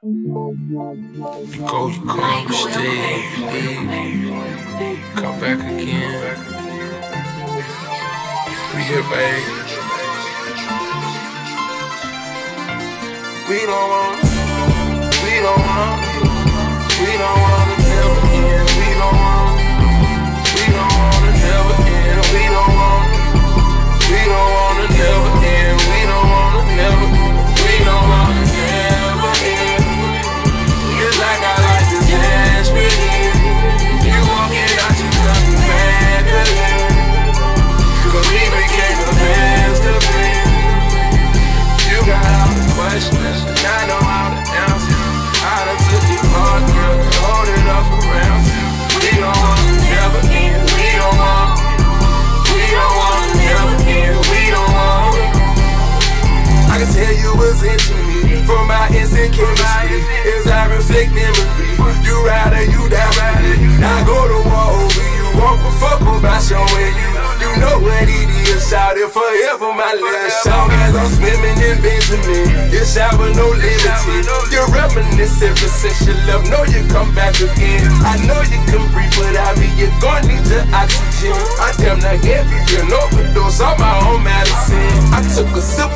Go, you come, stay, come back again. We here, babe. We don't want, we don't want, tell you was into me from my instant chemistry. As I reflect memory, you ride or you die. I go to war over you, won't give fuck about showing you. You know what it is, shout it forever, my little song. As I'm swimming in Benjamin, you shower no limited. You're reminiscent ever since you left, know you come back again. I know you can breathe without me, you're gonna need your oxygen. I damn not heavy, you an overdose on my own medicine. I took a sip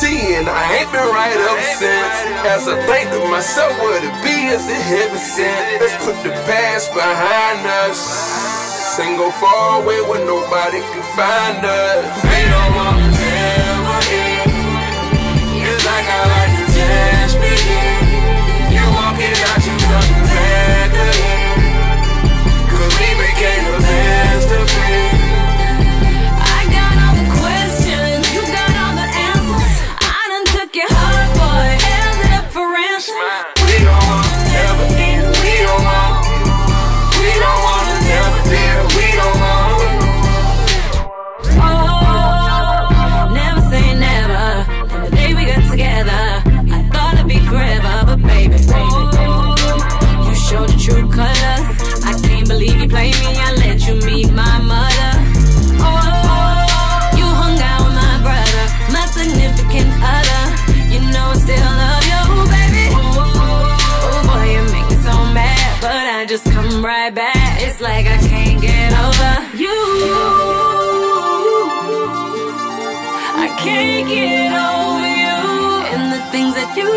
tea and I ain't been right ever since. As I think to myself, what it be is it heaven sent. Let's put the past behind us. And go far away where nobody can find us. We don't want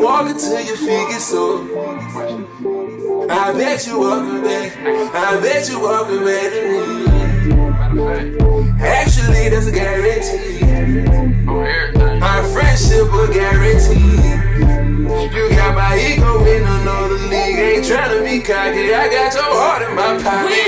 You walk until your feet get sore. I bet you welcome back. I bet you welcome back to me. Actually, that's a guarantee. Our friendship a guarantee. You got my ego in another league. Ain't trying to be cocky. I got your heart in my pocket.